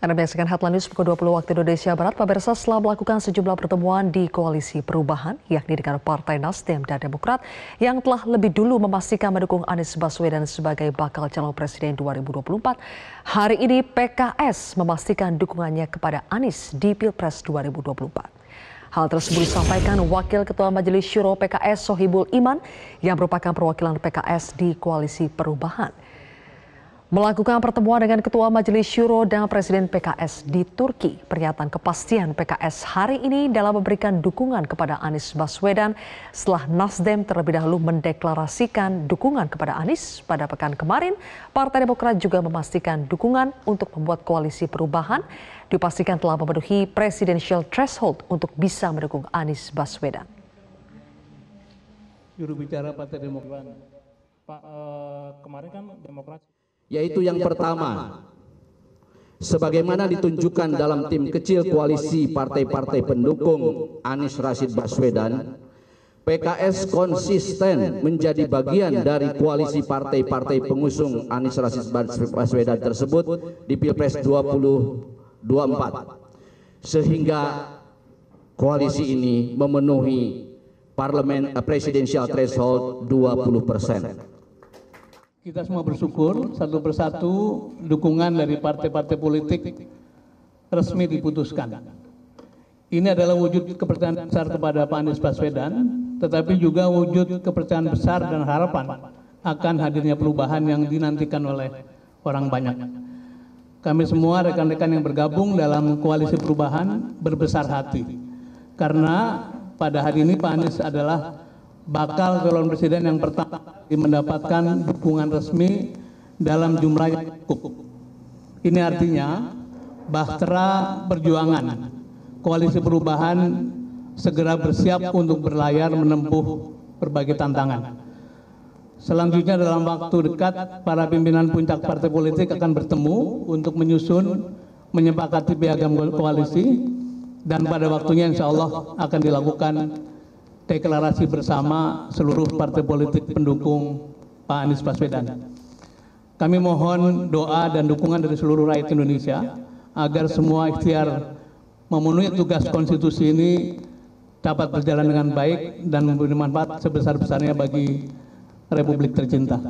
Anda menyaksikan Headline News pukul 20 waktu Indonesia Barat. Pemirsa setelah melakukan sejumlah pertemuan di koalisi perubahan, yakni dengan Partai Nasdem dan Demokrat, yang telah lebih dulu memastikan mendukung Anies Baswedan sebagai bakal calon presiden 2024, hari ini PKS memastikan dukungannya kepada Anies di Pilpres 2024. Hal tersebut disampaikan Wakil Ketua Majelis Syuro PKS Sohibul Iman yang merupakan perwakilan PKS di Koalisi Perubahan melakukan pertemuan dengan Ketua Majelis Syuro dan Presiden PKS di Turki. Pernyataan kepastian PKS hari ini dalam memberikan dukungan kepada Anies Baswedan setelah Nasdem terlebih dahulu mendeklarasikan dukungan kepada Anies pada pekan kemarin. Partai Demokrat juga memastikan dukungan untuk membuat koalisi perubahan dipastikan telah memenuhi presidential threshold untuk bisa mendukung Anies Baswedan. Juru bicara Partai Demokrat, Pak eh, kemarin kan Demokrat yaitu yang pertama. sebagaimana ditunjukkan dalam tim kecil koalisi partai-partai pendukung Anies Rashid Baswedan PKS konsisten menjadi bagian dari koalisi partai-partai pengusung Anies Rashid Baswedan tersebut di Pilpres 2024 sehingga koalisi ini memenuhi parlemen presidensial threshold 20 persen. Kita semua bersyukur satu persatu dukungan dari partai-partai politik resmi diputuskan. Ini adalah wujud kepercayaan besar kepada Pak Anies Baswedan, tetapi juga wujud kepercayaan besar dan harapan akan hadirnya perubahan yang dinantikan oleh orang banyak. Kami semua rekan-rekan yang bergabung dalam koalisi perubahan berbesar hati. Karena pada hari ini Pak Anies adalah bakal calon presiden yang pertama mendapatkan dukungan resmi dalam jumlah yang cukup. Ini artinya Bahtera Perjuangan, Koalisi Perubahan segera bersiap untuk berlayar menempuh berbagai tantangan. Selanjutnya dalam waktu dekat para pimpinan puncak partai politik akan bertemu untuk menyusun menyepakati piagam koalisi dan pada waktunya insya Allah akan dilakukan deklarasi bersama seluruh partai politik pendukung Pak Anies Baswedan. Kami mohon doa dan dukungan dari seluruh rakyat Indonesia agar semua ikhtiar memenuhi tugas konstitusi ini dapat berjalan dengan baik dan memberi manfaat sebesar-besarnya bagi Republik tercinta.